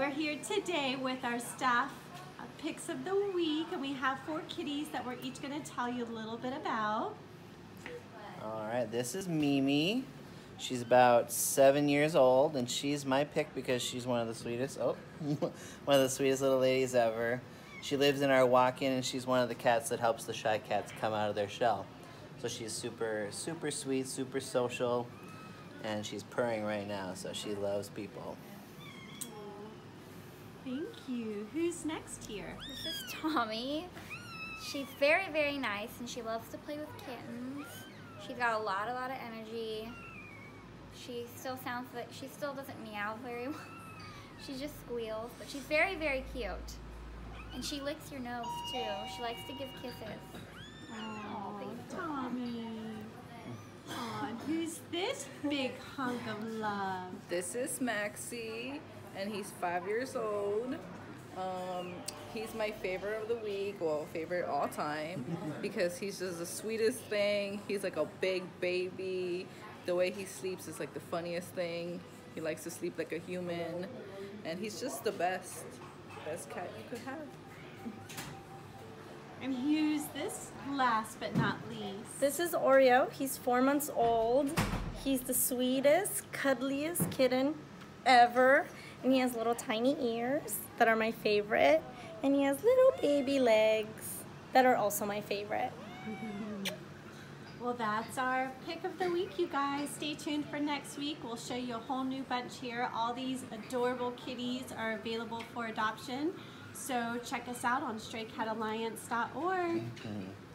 We're here today with our staff uh, picks of the week and we have four kitties that we're each going to tell you a little bit about. All right, this is Mimi. She's about seven years old and she's my pick because she's one of the sweetest, oh, one of the sweetest little ladies ever. She lives in our walk-in and she's one of the cats that helps the shy cats come out of their shell. So she's super, super sweet, super social, and she's purring right now, so she loves people. Thank you. Who's next here? This is Tommy. She's very, very nice and she loves to play with kittens. She's got a lot, a lot of energy. She still sounds like, she still doesn't meow very well. She just squeals, but she's very, very cute. And she licks your nose too. She likes to give kisses. Oh, Tommy. Oh, and who's this big hunk of love? This is Maxie, and he's five years old. Um, he's my favorite of the week, well, favorite all time, because he's just the sweetest thing. He's like a big baby. The way he sleeps is like the funniest thing. He likes to sleep like a human, and he's just the best, best cat you could have. And who's this last but not least? This is Oreo. He's four months old. He's the sweetest, cuddliest kitten ever. And he has little tiny ears that are my favorite. And he has little baby legs that are also my favorite. Well, that's our pick of the week, you guys. Stay tuned for next week. We'll show you a whole new bunch here. All these adorable kitties are available for adoption. So check us out on straycatalliance.org. Mm -hmm.